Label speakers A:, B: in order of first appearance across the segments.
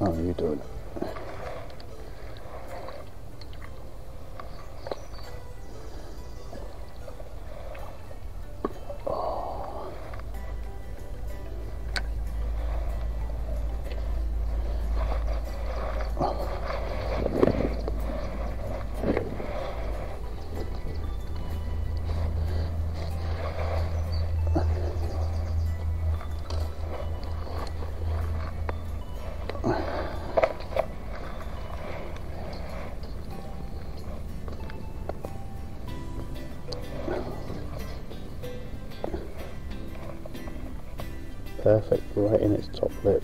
A: Are you doing? Perfect, right in its top lip.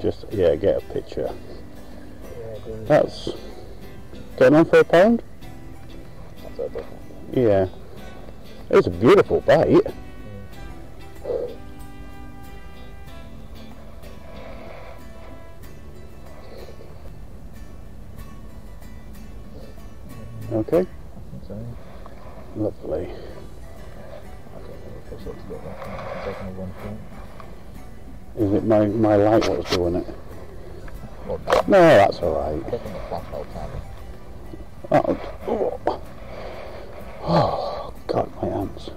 A: Just, yeah, get a picture. That's going on for a pound? Yeah. It's a beautiful bite. Okay, lovely. Is it my, my light what's doing it? No, that's alright. Oh, oh. oh, God, my hands.